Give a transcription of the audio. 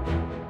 you